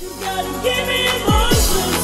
you gotta give me a massage